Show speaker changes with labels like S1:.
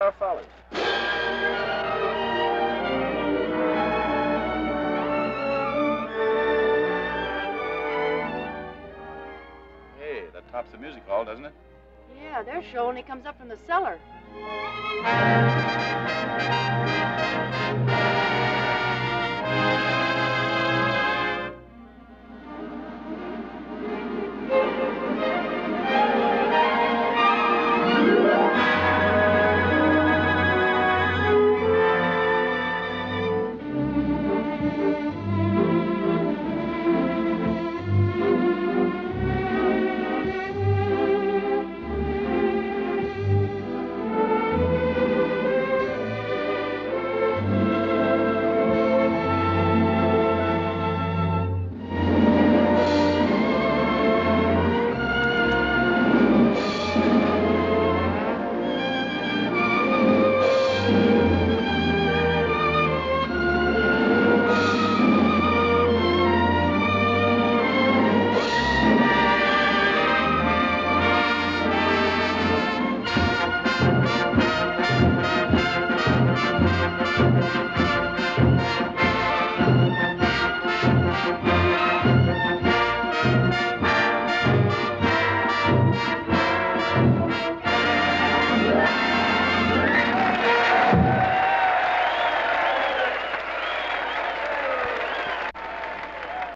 S1: Our follies.
S2: Hey, that tops the music hall, doesn't it?
S3: Yeah, their show only comes up from the cellar.